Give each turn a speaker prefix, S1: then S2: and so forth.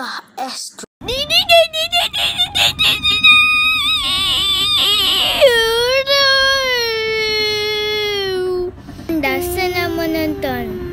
S1: Itulah Astro.
S2: Anda senang menonton.